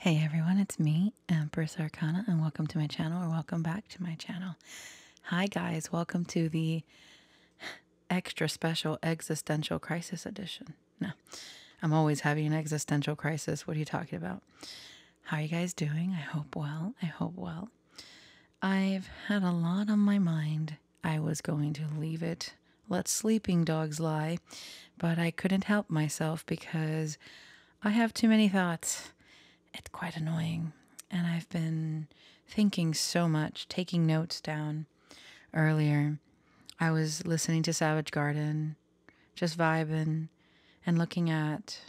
Hey everyone, it's me, Empress Arcana, and welcome to my channel, or welcome back to my channel. Hi guys, welcome to the extra special existential crisis edition. No, I'm always having an existential crisis. What are you talking about? How are you guys doing? I hope well. I hope well. I've had a lot on my mind. I was going to leave it, let sleeping dogs lie, but I couldn't help myself because I have too many thoughts it's quite annoying. And I've been thinking so much, taking notes down. Earlier, I was listening to Savage Garden, just vibing and looking at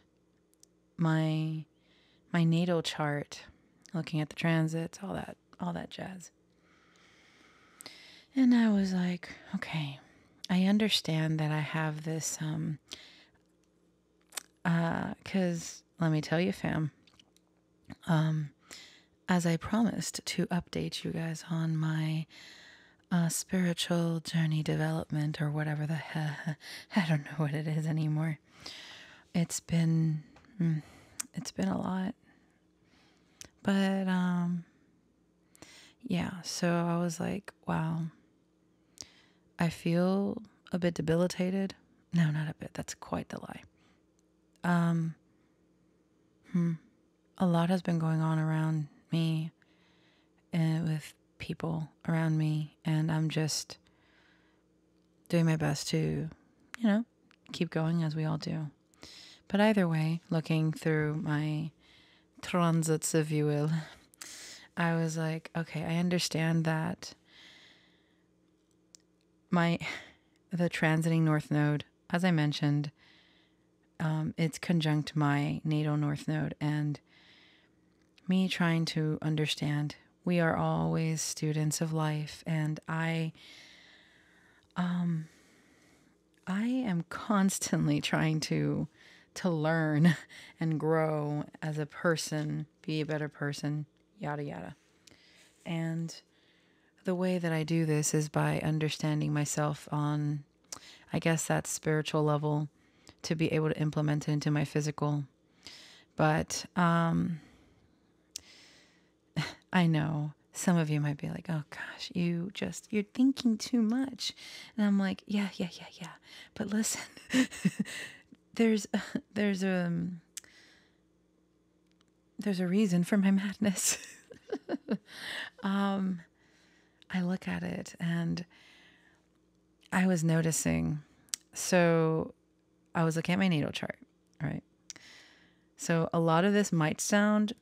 my my natal chart, looking at the transits, all that all that jazz. And I was like, okay, I understand that I have this um uh cuz let me tell you fam, um, as I promised to update you guys on my uh, spiritual journey development or whatever the hell, I don't know what it is anymore. It's been, mm, it's been a lot. But, um, yeah, so I was like, wow, I feel a bit debilitated. No, not a bit. That's quite the lie. Um, hmm a lot has been going on around me and with people around me, and I'm just doing my best to, you know, keep going as we all do. But either way, looking through my transits, if you will, I was like, okay, I understand that my the transiting north node, as I mentioned, um, it's conjunct my natal north node, and me trying to understand. We are always students of life and i um i am constantly trying to to learn and grow as a person be a better person yada yada. And the way that i do this is by understanding myself on i guess that spiritual level to be able to implement it into my physical. But um I know some of you might be like, oh gosh, you just, you're thinking too much. And I'm like, yeah, yeah, yeah, yeah. But listen, there's, there's a, um, there's a reason for my madness. um, I look at it and I was noticing. So I was looking at my natal chart, right? So a lot of this might sound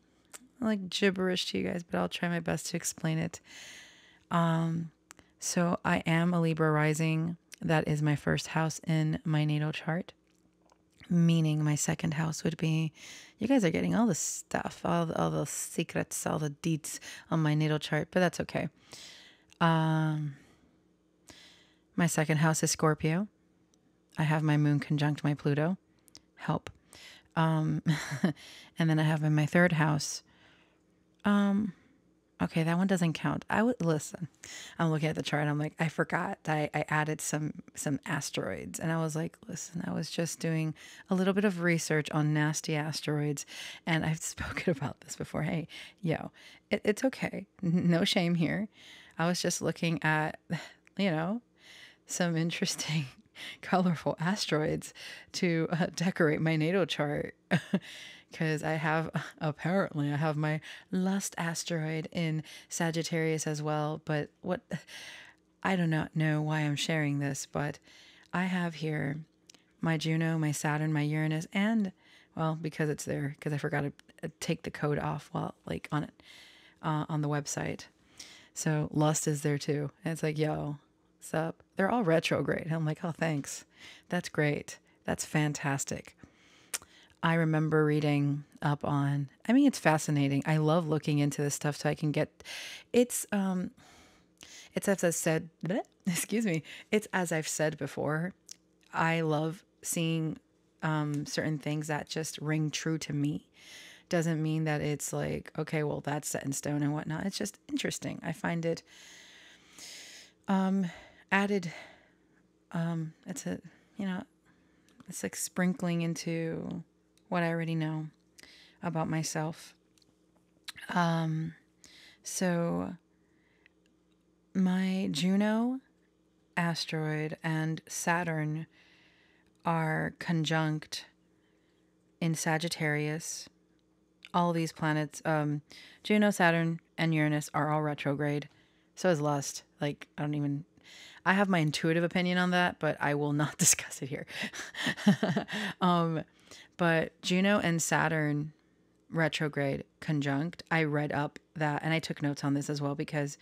like gibberish to you guys, but I'll try my best to explain it. Um, so I am a Libra rising. That is my first house in my natal chart. Meaning my second house would be, you guys are getting all the stuff, all the, all the secrets, all the deets on my natal chart, but that's okay. Um, my second house is Scorpio. I have my moon conjunct my Pluto. Help. Um, and then I have in my third house um, okay, that one doesn't count. I would listen. I'm looking at the chart. I'm like, I forgot. I, I added some some asteroids, and I was like, listen, I was just doing a little bit of research on nasty asteroids, and I've spoken about this before. Hey, yo, it, it's okay. No shame here. I was just looking at, you know, some interesting colorful asteroids to uh, decorate my natal chart because I have apparently I have my lust asteroid in Sagittarius as well. But what I do not know why I'm sharing this, but I have here my Juno, my Saturn, my Uranus, and well, because it's there, because I forgot to uh, take the code off while like on it uh, on the website. So lust is there too. And it's like, yo, what's up? They're all retrograde. I'm like, oh, thanks. That's great. That's fantastic. I remember reading up on. I mean, it's fascinating. I love looking into this stuff so I can get. It's um, it's as I said. Excuse me. It's as I've said before. I love seeing um, certain things that just ring true to me. Doesn't mean that it's like okay, well that's set in stone and whatnot. It's just interesting. I find it um, added. Um, it's a you know, it's like sprinkling into what I already know about myself. Um, so my Juno asteroid and Saturn are conjunct in Sagittarius. All these planets, um, Juno, Saturn, and Uranus are all retrograde. So is Lust. Like, I don't even, I have my intuitive opinion on that, but I will not discuss it here. um, but Juno and Saturn retrograde conjunct, I read up that, and I took notes on this as well because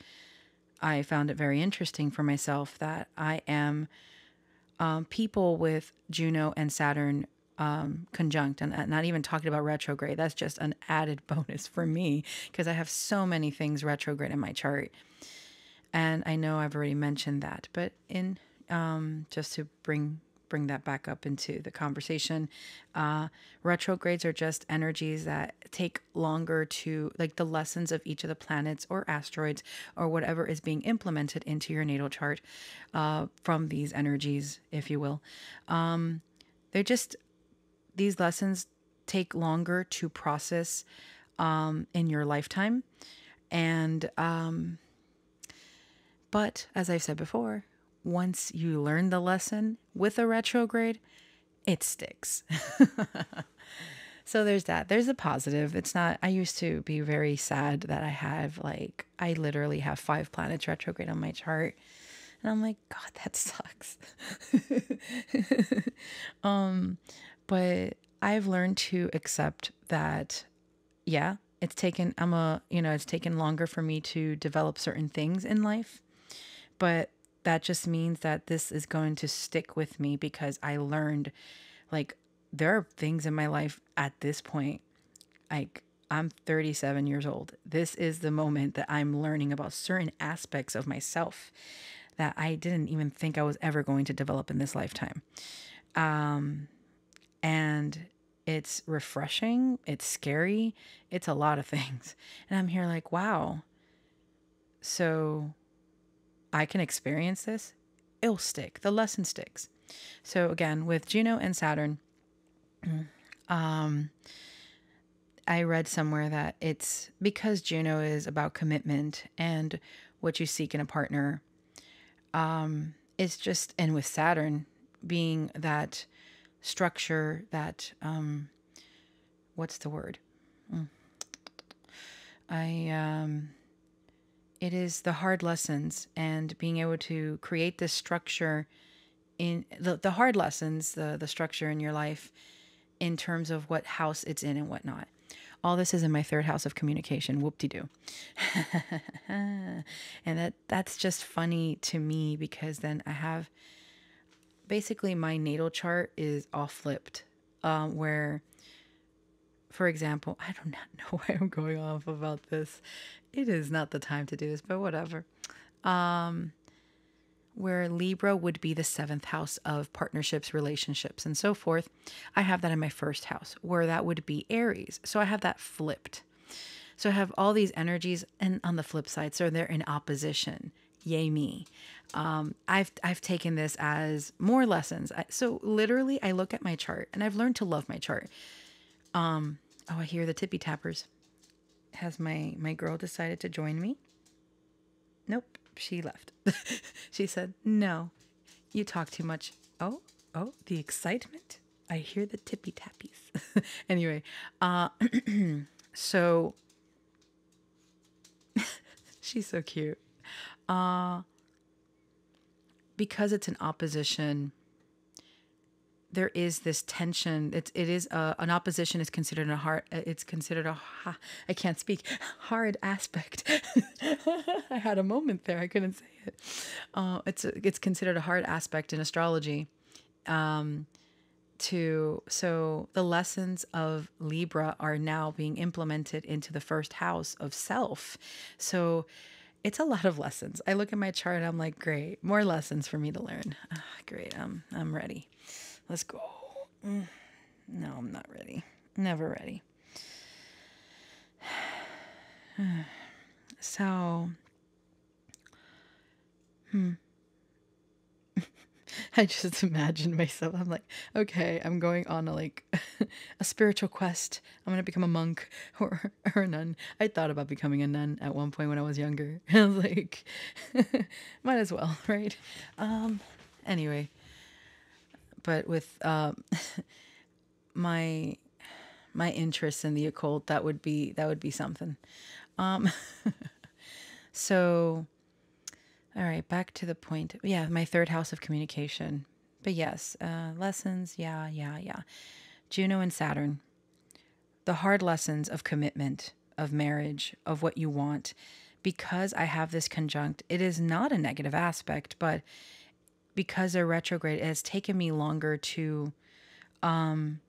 I found it very interesting for myself that I am um, people with Juno and Saturn um, conjunct, and not even talking about retrograde. That's just an added bonus for me because I have so many things retrograde in my chart. And I know I've already mentioned that, but in um, just to bring bring that back up into the conversation. Uh, retrogrades are just energies that take longer to, like the lessons of each of the planets or asteroids or whatever is being implemented into your natal chart uh, from these energies, if you will. Um, they're just, these lessons take longer to process um, in your lifetime. And, um, but as I've said before, once you learn the lesson with a retrograde, it sticks. so there's that. There's a positive. It's not, I used to be very sad that I have, like, I literally have five planets retrograde on my chart. And I'm like, God, that sucks. um, but I've learned to accept that, yeah, it's taken, I'm a, you know, it's taken longer for me to develop certain things in life. But that just means that this is going to stick with me because I learned like there are things in my life at this point like I'm 37 years old. This is the moment that I'm learning about certain aspects of myself that I didn't even think I was ever going to develop in this lifetime. Um, and it's refreshing, it's scary, it's a lot of things. And I'm here like, wow. So I can experience this, it'll stick. The lesson sticks. So again, with Juno and Saturn, um, I read somewhere that it's because Juno is about commitment and what you seek in a partner. Um, it's just, and with Saturn being that structure, that, um, what's the word? Mm. I, um, it is the hard lessons and being able to create this structure in the, the hard lessons, the, the structure in your life in terms of what house it's in and whatnot. All this is in my third house of communication. Whoop de doo. and that that's just funny to me because then I have basically my natal chart is all flipped, um, where for example, I do not know why I'm going off about this. It is not the time to do this, but whatever. Um, where Libra would be the seventh house of partnerships, relationships, and so forth. I have that in my first house, where that would be Aries. So I have that flipped. So I have all these energies, and on the flip side, so they're in opposition. Yay me! Um, I've I've taken this as more lessons. So literally, I look at my chart, and I've learned to love my chart. Um, oh, I hear the tippy tappers. Has my my girl decided to join me? Nope, she left. she said, "No, you talk too much." Oh, oh, the excitement. I hear the tippy tappies. anyway, uh, so she's so cute. Uh, because it's an opposition there is this tension. It's it is uh, an opposition is considered a hard. It's considered a I can't speak hard aspect. I had a moment there. I couldn't say it. Uh, it's it's considered a hard aspect in astrology. Um, to so the lessons of Libra are now being implemented into the first house of self. So it's a lot of lessons. I look at my chart. I'm like, great, more lessons for me to learn. Ah, great, I'm I'm ready. Let's go. Mm. No, I'm not ready. Never ready. So, hmm. I just imagine myself. I'm like, okay, I'm going on a like a spiritual quest. I'm gonna become a monk or or a nun. I thought about becoming a nun at one point when I was younger. I was like, might as well, right? Um, anyway, but with um, my my interest in the occult, that would be that would be something. Um, so all right, back to the point. Yeah, my third house of communication. But yes, uh, lessons. Yeah, yeah, yeah. Juno and Saturn. The hard lessons of commitment, of marriage, of what you want. Because I have this conjunct, it is not a negative aspect, but because they're retrograde, it has taken me longer to, um,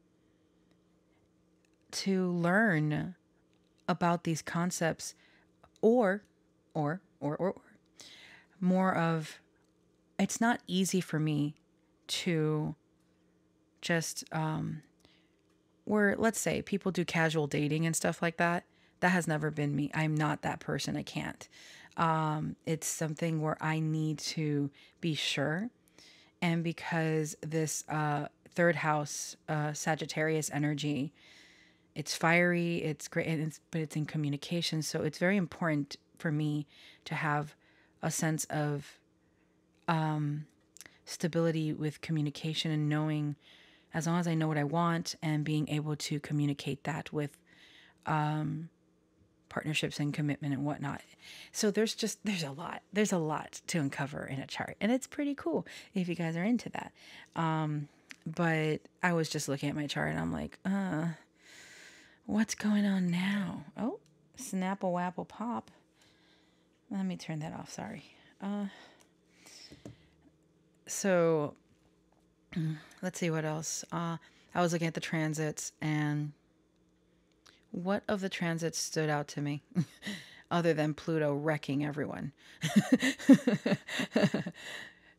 to learn about these concepts, or, or, or, or, or more of it's not easy for me to just um where let's say people do casual dating and stuff like that that has never been me. I'm not that person. I can't. Um it's something where i need to be sure and because this uh third house uh sagittarius energy it's fiery it's great it's but it's in communication. So it's very important for me to have a sense of um, stability with communication and knowing as long as I know what I want and being able to communicate that with um, partnerships and commitment and whatnot. So there's just there's a lot there's a lot to uncover in a chart, and it's pretty cool if you guys are into that. Um, but I was just looking at my chart and I'm like, uh, what's going on now? Oh, Snapple Wapple Pop. Let me turn that off. Sorry. Uh, so let's see what else. Uh, I was looking at the transits, and what of the transits stood out to me, other than Pluto wrecking everyone?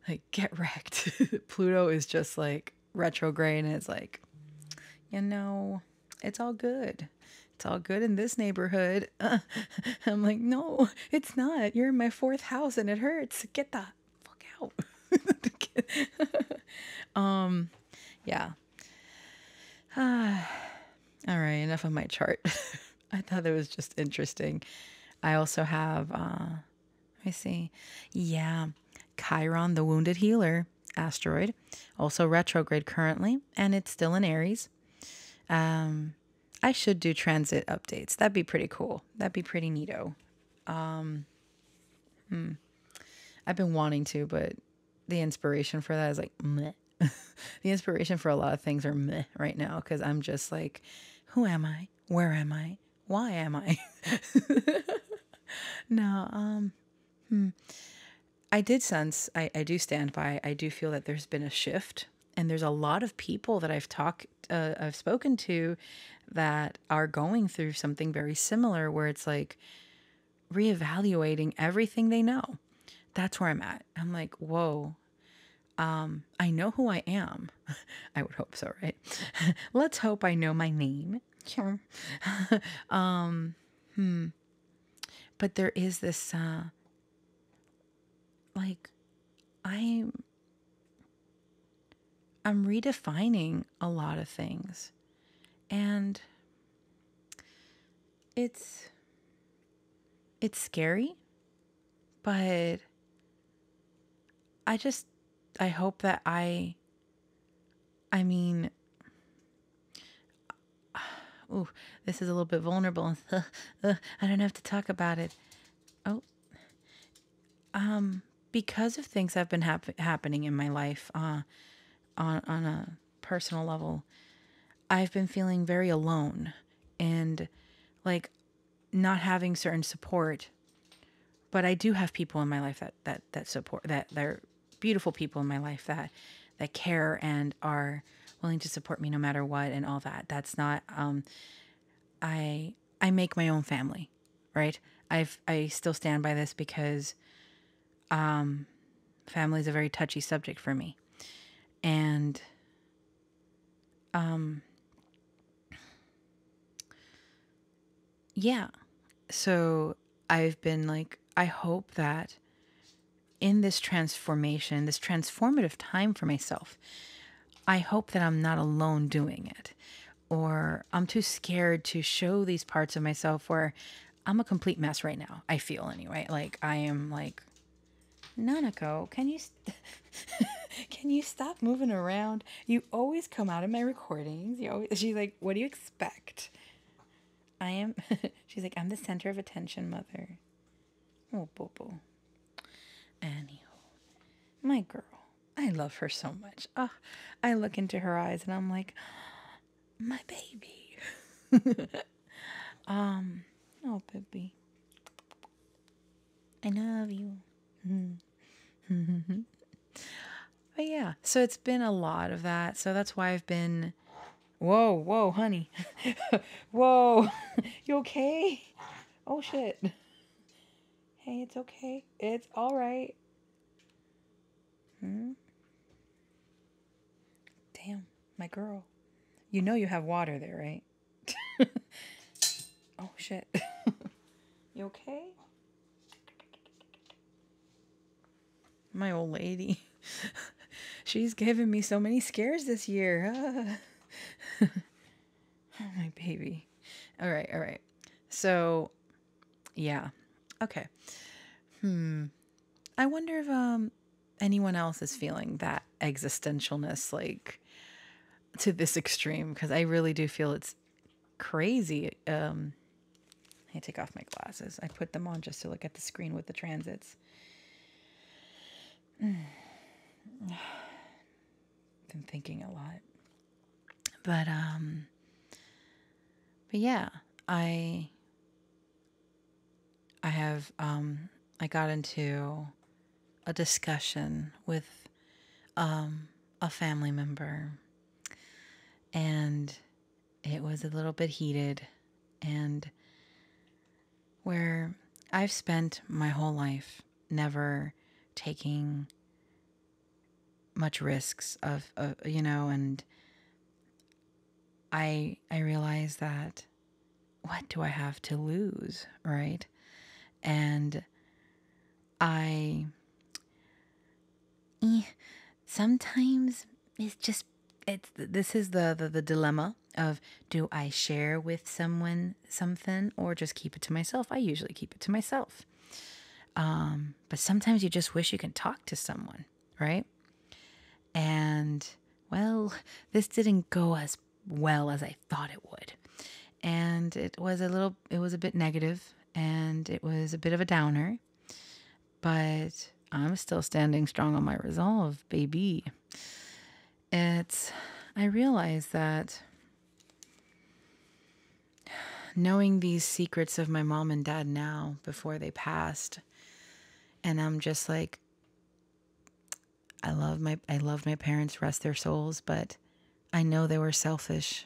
like, get wrecked. Pluto is just like retrograde, and it's like, you know, it's all good it's all good in this neighborhood. Uh, I'm like, no, it's not. You're in my fourth house and it hurts. Get the fuck out. um, yeah. all right, enough of my chart. I thought it was just interesting. I also have, uh, let me see. Yeah, Chiron, the wounded healer asteroid, also retrograde currently, and it's still in Aries. Um, I should do transit updates. That'd be pretty cool. That'd be pretty neato. Um, hmm. I've been wanting to, but the inspiration for that is like meh. the inspiration for a lot of things are meh right now because I'm just like, who am I? Where am I? Why am I? no, um, hmm. I did sense, I, I do stand by, I do feel that there's been a shift and there's a lot of people that I've talked, uh, I've spoken to that are going through something very similar where it's like reevaluating everything they know. That's where I'm at. I'm like, whoa, um, I know who I am. I would hope so, right? Let's hope I know my name. Sure. um, hmm. But there is this, uh, like, I'm, I'm redefining a lot of things. And it's it's scary, but I just I hope that I I mean oh, this is a little bit vulnerable. uh, I don't have to talk about it. Oh, um, because of things that have been hap- happening in my life, uh, on on a personal level, I've been feeling very alone and like not having certain support. But I do have people in my life that that that support that they're beautiful people in my life that that care and are willing to support me no matter what and all that. That's not um I I make my own family, right? I've I still stand by this because um family is a very touchy subject for me. And um yeah. So I've been like, I hope that in this transformation, this transformative time for myself, I hope that I'm not alone doing it. Or I'm too scared to show these parts of myself where I'm a complete mess right now. I feel anyway. Like I am like Nanako, can you st- can you stop moving around? You always come out of my recordings. You always she's like, "What do you expect?" I am she's like, "I'm the center of attention, mother." Oh, Bobo. Anyhow, my girl. I love her so much. Oh, I look into her eyes and I'm like, my baby. um, oh, baby. I love you. but yeah, so it's been a lot of that. So that's why I've been. Whoa, whoa, honey. whoa. you okay? Oh, shit. Hey, it's okay. It's all right. Hmm? Damn, my girl. You know you have water there, right? oh, shit. you okay? My old lady. She's given me so many scares this year. oh, my baby. All right, all right. So, yeah. Okay. Hmm. I wonder if um anyone else is feeling that existentialness like to this extreme because I really do feel it's crazy. Um I take off my glasses. I put them on just to look at the screen with the transits. Been thinking a lot. But um but yeah, I I have um I got into a discussion with um a family member and it was a little bit heated and where I've spent my whole life never taking much risks of, of you know and I I realize that what do I have to lose, right? And I eh, sometimes it's just it's this is the, the the dilemma of do I share with someone something or just keep it to myself? I usually keep it to myself. Um, but sometimes you just wish you can talk to someone, right? And well, this didn't go as well as I thought it would. And it was a little it was a bit negative and it was a bit of a downer. But I'm still standing strong on my resolve, baby. It's I realize that knowing these secrets of my mom and dad now before they passed and I'm just like I love my I love my parents rest their souls but I know they were selfish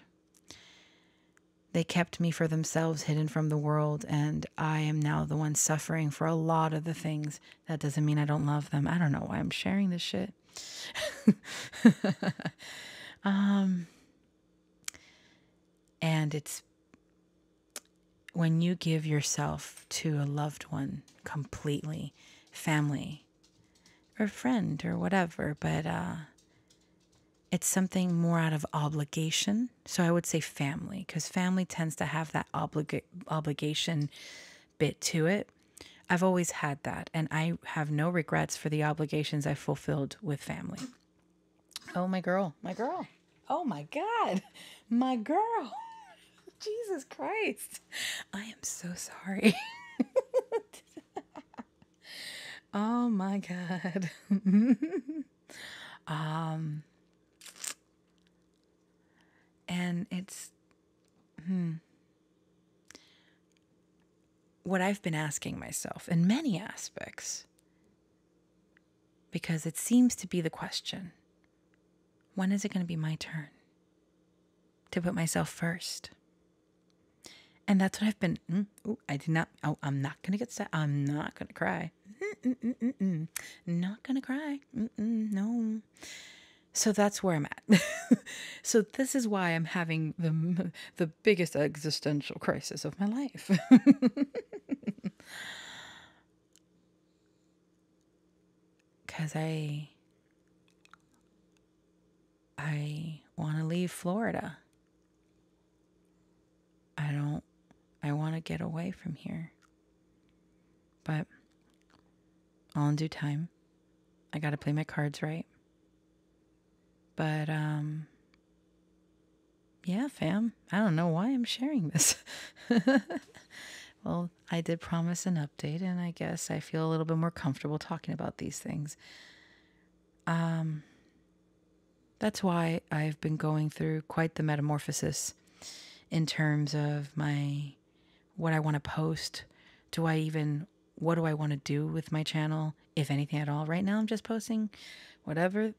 they kept me for themselves hidden from the world and I am now the one suffering for a lot of the things. That doesn't mean I don't love them. I don't know why I'm sharing this shit. Um and it's when you give yourself to a loved one completely, family or friend or whatever, but uh, it's something more out of obligation. So I would say family, because family tends to have that obliga- obligation bit to it. I've always had that, and I have no regrets for the obligations I fulfilled with family. Oh, my girl, my girl. Oh my God, my girl. Jesus Christ. I am so sorry. oh my God. um, and it's, hmm, what I've been asking myself in many aspects, because it seems to be the question when is it going to be my turn to put myself first? And that's what I've been. Mm, ooh, I did not. Oh, I'm not gonna get sad. I'm not gonna cry. Mm-mm-mm-mm. Not gonna cry. Mm-mm, no. So that's where I'm at. so this is why I'm having the the biggest existential crisis of my life. because I I want to leave Florida. I don't I want to get away from here. But all in due time. I got to play my cards right. But um yeah, fam. I don't know why I'm sharing this. well, I did promise an update and I guess I feel a little bit more comfortable talking about these things. Um that's why I've been going through quite the metamorphosis in terms of my what I want to post. Do I even what do I want to do with my channel, if anything at all? Right now I'm just posting whatever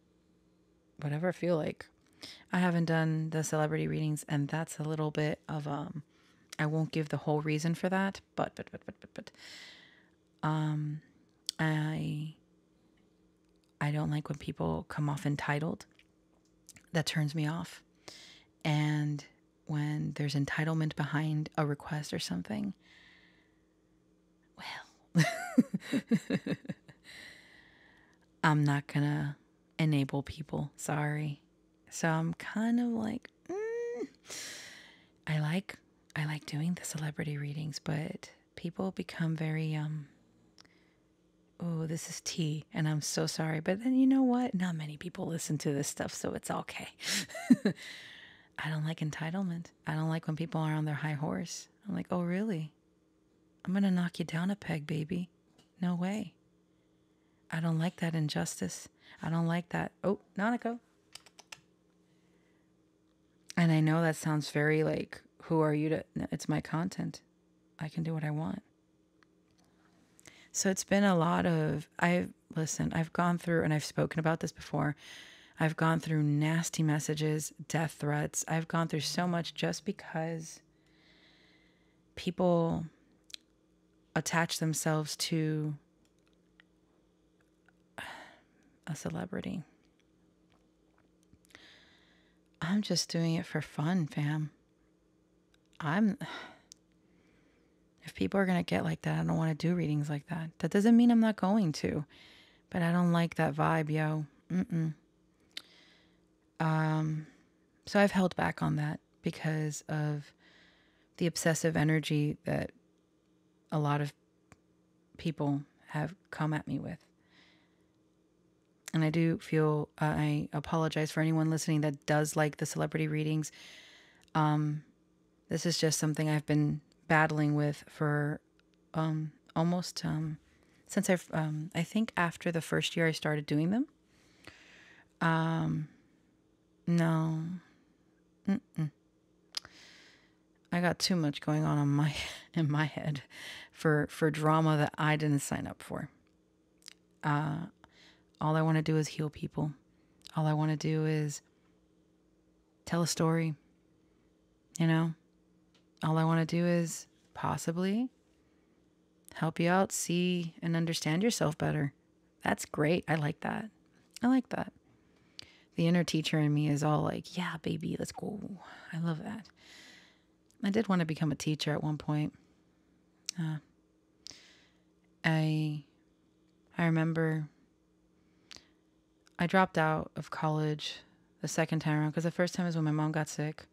whatever I feel like. I haven't done the celebrity readings and that's a little bit of um I won't give the whole reason for that, but but but but but but um I I don't like when people come off entitled that turns me off. And when there's entitlement behind a request or something, well, I'm not to enable people. Sorry. So I'm kind of like, mm, I like I like doing the celebrity readings, but people become very um oh, this is tea, and I'm so sorry. But then you know what? Not many people listen to this stuff, so it's okay. I don't like entitlement. I don't like when people are on their high horse. I'm like, oh, really? I'm going to knock you down a peg, baby. No way. I don't like that injustice. I don't like that. Oh, Nanako. And I know that sounds very like, who are you to? It's my content. I can do what I want. So it's been a lot of I've listen, I've gone through and I've spoken about this before. I've gone through nasty messages, death threats. I've gone through so much just because people attach themselves to a celebrity. I'm just doing it for fun, fam. I'm if people are going to get like that, I don't want to do readings like that. That doesn't mean I'm not going to, but I don't like that vibe, yo. Mm-mm. Um, so I've held back on that because of the obsessive energy that a lot of people have come at me with. And I do feel uh, I apologize for anyone listening that does like the celebrity readings. Um, this is just something I've been battling with for um, almost um, since I've um, I think after the first year I started doing them. Um, no, Mm-mm. I got too much going on in my in my head for for drama that I didn't sign up for. Uh, all I want to do is heal people. All I want to do is tell a story. You know, all I want to do is possibly help you out, see and understand yourself better. That's great. I like that. I like that. The inner teacher in me is all like, yeah, baby, let's go. I love that. I did want to become a teacher at one point. Uh, I I remember I dropped out of college the second time around because the first time was when my mom got sick,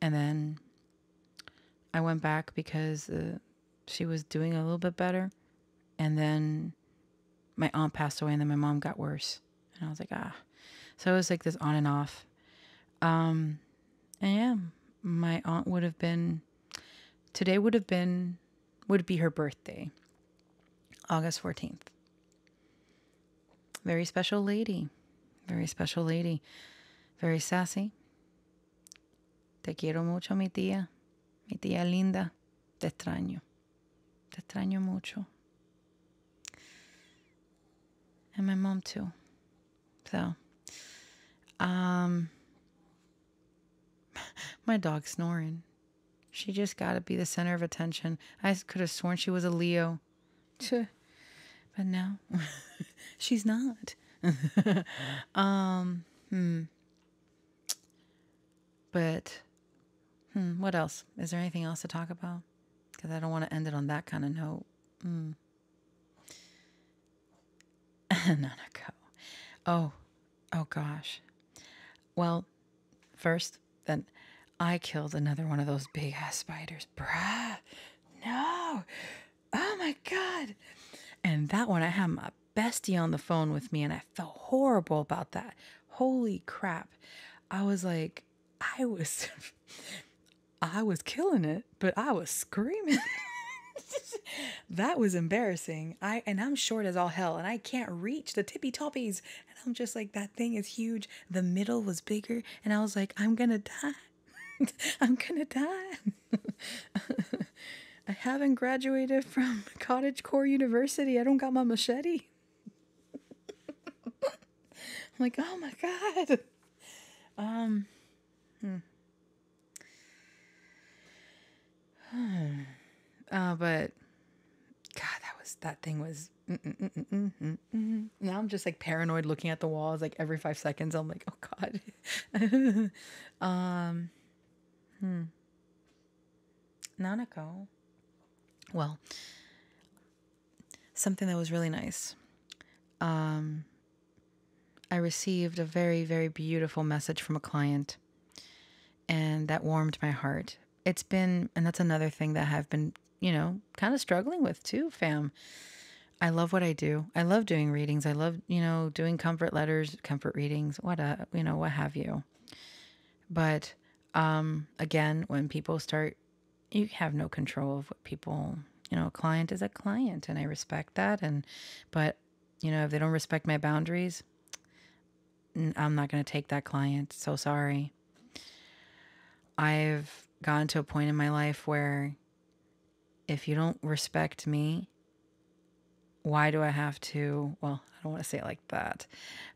and then I went back because uh, she was doing a little bit better. And then my aunt passed away, and then my mom got worse. And I was like, ah. So it was like this on and off. Um, and yeah, my aunt would have been, today would have been, would be her birthday, August 14th. Very special lady. Very special lady. Very sassy. Te quiero mucho, mi tía. Mi tía linda, te extraño. Te extraño mucho. And my mom too. So, um, my dog's snoring. She just got to be the center of attention. I could have sworn she was a Leo. But no, she's not. um, hmm. But Hmm, what else? Is there anything else to talk about? Because I don't want to end it on that kind of note. Hmm. Nanako. Oh, oh gosh. Well, first, then I killed another one of those big ass spiders. Bruh. No. Oh my God. And that one, I had my bestie on the phone with me, and I felt horrible about that. Holy crap. I was like, I was. I was killing it, but I was screaming. that was embarrassing. I and I'm short as all hell and I can't reach the tippy toppies. And I'm just like that thing is huge. The middle was bigger and I was like I'm to die. I'm to die. I haven't graduated from Cottage Core University. I don't got my machete. I'm like, "Oh my god." Um hmm. uh, but God, that was that thing was. Now I'm just like paranoid, looking at the walls. Like every five seconds, I'm like, oh God. um, hmm. Nanako. Well, something that was really nice. Um, I received a very, very beautiful message from a client, and that warmed my heart it's been, and that's another thing that I've been, you know, kind of struggling with too, fam. I love what I do. I love doing readings. I love, you know, doing comfort letters, comfort readings, what a, you know, what have you. But um again, when people start you have no control of what people, you know, a client is a client and I respect that and but you know, if they don't respect my boundaries, I'm not going to take that client. So sorry. I've gotten to a point in my life where if you don't respect me, why do I have to? Well, I don't want to say it like that,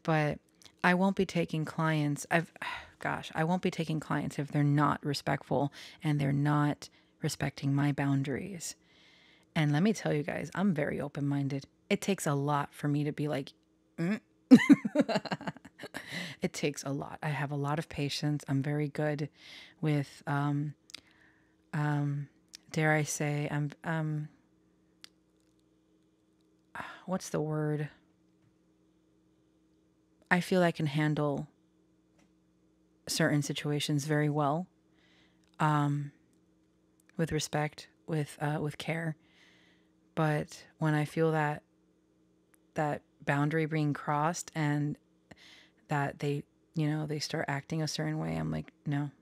but I won't be taking clients. I've, gosh, I won't be taking clients if they're not respectful and they're not respecting my boundaries. And let me tell you guys, I'm very open minded. It takes a lot for me to be like, mm. it takes a lot. I have a lot of patience. I'm very good with, um, um, dare I say, I'm, um, what's the word? I feel I can handle certain situations very well, um, with respect, with uh, with care. But when I feel that that boundary being crossed and that they, you know, they start acting a certain way, I'm like, no.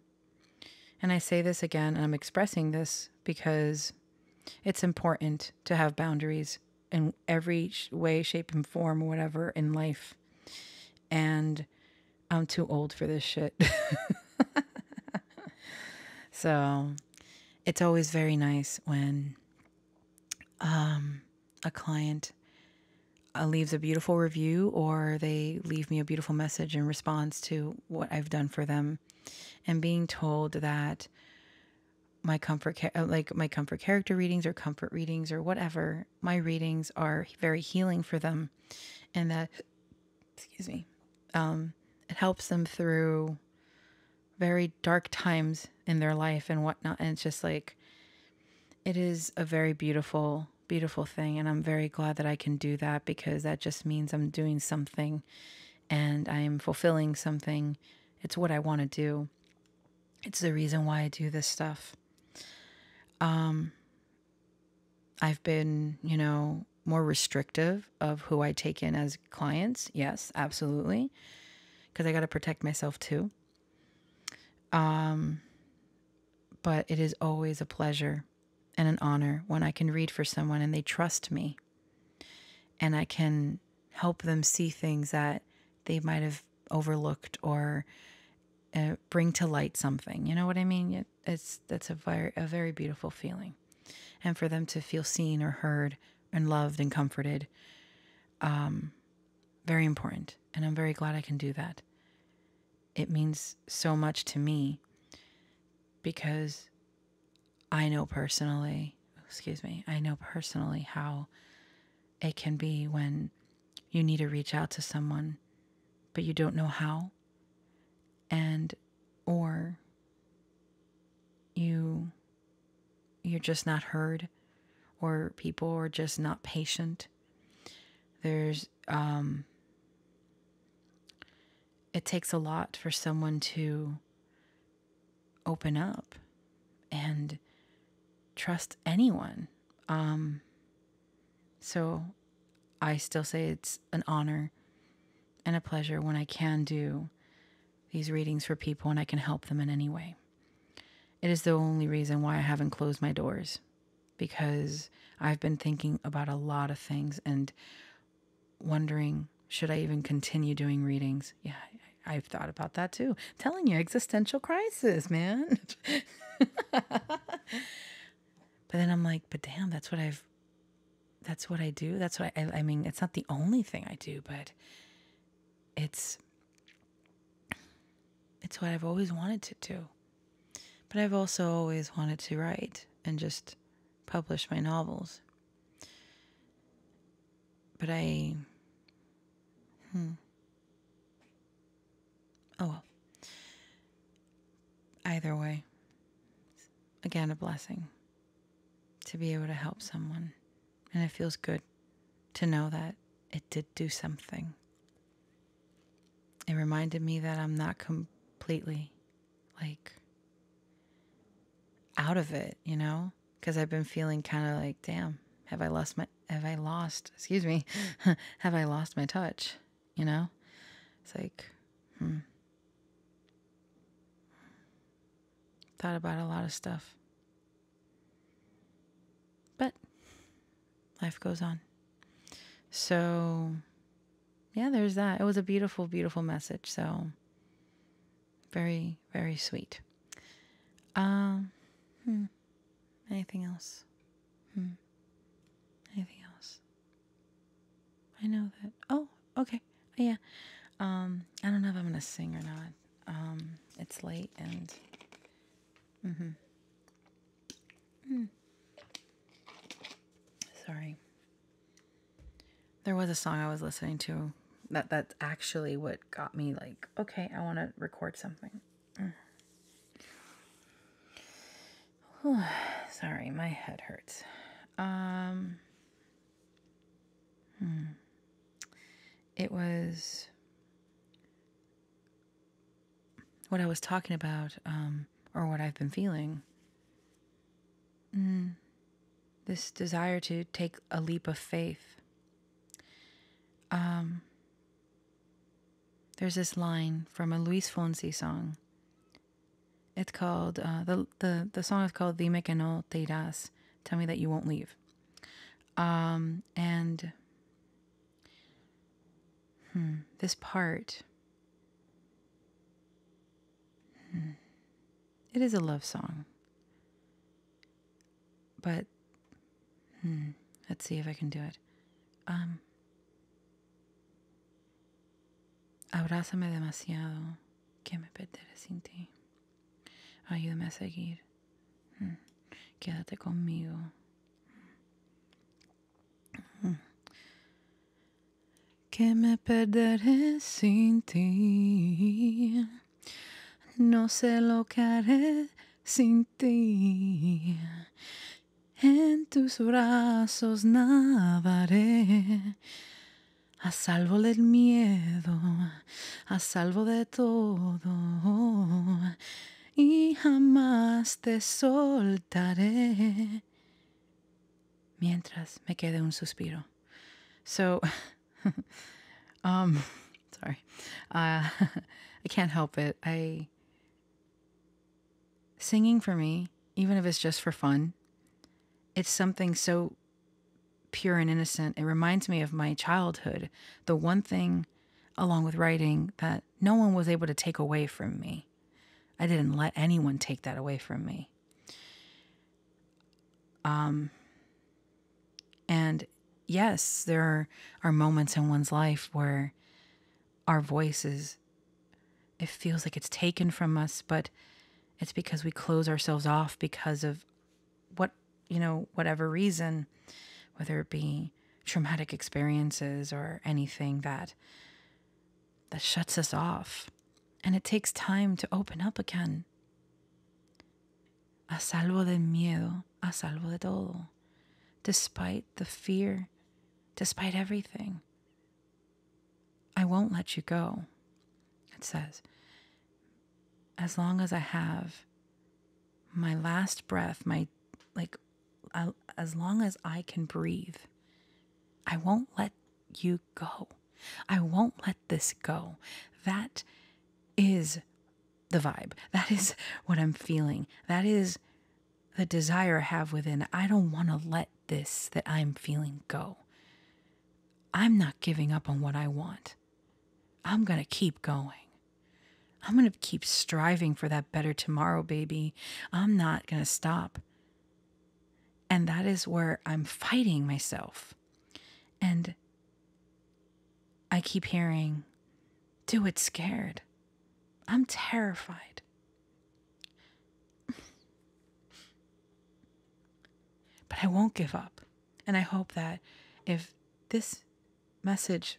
And I say this again, and I'm expressing this because it's important to have boundaries in every way, shape, and form, whatever in life. And I'm too old for this shit. so it's always very nice when um, a client uh, leaves a beautiful review or they leave me a beautiful message in response to what I've done for them, and being told that my comfort uh, like my comfort character readings or comfort readings or whatever my readings are very healing for them. And that excuse me um, it helps them through very dark times in their life and whatnot and it's just like it is a very beautiful beautiful thing. And I'm very glad that I can do that because that just means I'm doing something and I am fulfilling something. It's what I want to do. It's the reason why I do this stuff. Um, I've been, you know, more restrictive of who I take in as clients. Yes, absolutely. Because I got to protect myself too. Um, but it is always a pleasure and an honor when I can read for someone and they trust me and I can help them see things that they might have overlooked or uh, bring to light something. You know what I mean? It's that's a very a very beautiful feeling, and for them to feel seen or heard and loved and comforted, um, very important. And I'm very glad I can do that. It means so much to me because I know personally, excuse me, I know personally how it can be when you need to reach out to someone, but you don't know how. And, or you, you're just not heard, or people are just not patient. There's, um, it takes a lot for someone to open up and trust anyone. Um, so I still say it's an honor and a pleasure when I can do these readings for people and I can help them in any way. It is the only reason why I haven't closed my doors because I've been thinking about a lot of things and wondering should I even continue doing readings? Yeah, I've thought about that too. telling you, existential crisis, man. but then I'm like, but damn, that's what I've, that's what I do. That's what I, I mean, it's not the only thing I do, but it's, it's what I've always wanted to do. But I've also always wanted to write and just publish my novels. But I, hmm. Oh well. Either way, again, a blessing to be able to help someone. And it feels good to know that it did do something. It reminded me that I'm not completely like out of it, you know? Because I've been feeling kind of like, damn, have I lost my, have I lost, excuse me, have I lost my touch, you know? It's like, hmm. Thought about a lot of stuff. But life goes on. So, yeah, there's that. It was a beautiful, beautiful message. So, very, very sweet. Um, hmm. Anything else? Hmm. Anything else? I know that. Oh, okay. Yeah. Um, I don't know if I'm gonna sing or not. Um, it's late and Mm-hmm. Mm. Sorry. There was a song I was listening to that that's actually what got me like, okay, I want to record something. Mm. Sorry, my head hurts. Um hmm. It was what I was talking about um or what I've been feeling. Mm, this desire to take a leap of faith. Um, there's this line from a Luis Fonsi song. It's called uh, the the the song is called "Dime que no te irás." Tell me that you won't leave. Um, and hmm, this part. Hmm, it is a love song. But hmm, let's see if I can do it. Um, abrázame demasiado que me perderé sin ti. Ayúdame a seguir. Hmm, quédate conmigo. Hmm. Que me perderé sin ti. No sé lo que haré sin ti. En tus brazos nadaré, a salvo del miedo, a salvo de todo, y jamás te soltaré mientras me quede un suspiro. So, um, sorry, uh, I can't help it. I Singing for me, even if it's just for fun, it's something so pure and innocent. It reminds me of my childhood. The one thing, along with writing, that no one was able to take away from me. I didn't let anyone take that away from me. Um, and yes, there are, are moments in one's life where our voices, it feels like it's taken from us, but it's because we close ourselves off because of what, you know, whatever reason, whether it be traumatic experiences or anything that that shuts us off. And it takes time to open up again. A salvo del miedo, a salvo de todo. Despite the fear, despite everything, I won't let you go. It says, as long as I have my last breath, my like, I, as long as I can breathe, I won't let you go. I won't let this go. That is the vibe. That is what I'm feeling. That is the desire I have within. I don't want to let this that I'm feeling go. I'm not giving up on what I want. I'm going to keep going. I'm going to keep striving for that better tomorrow, baby. I'm not going to stop. And that is where I'm fighting myself. And I keep hearing, do it scared. I'm terrified. But I won't give up. And I hope that if this message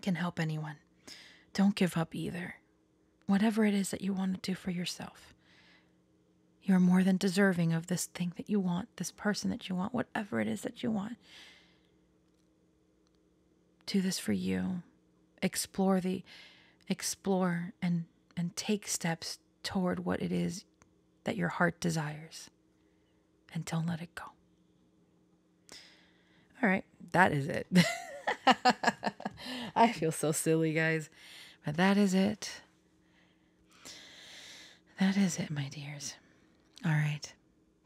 can help anyone, don't give up either. Whatever it is that you want to do for yourself, you're more than deserving of this thing that you want, this person that you want, whatever it is that you want. Do this for you. Explore the explore and and take steps toward what it is that your heart desires. And don't let it go. All right, that is it. I feel so silly, guys. But that is it. That is it, my dears. All right.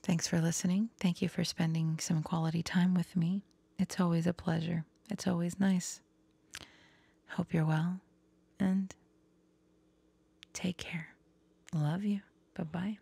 Thanks for listening. Thank you for spending some quality time with me. It's always a pleasure. It's always nice. Hope you're well and take care. Love you. Bye bye.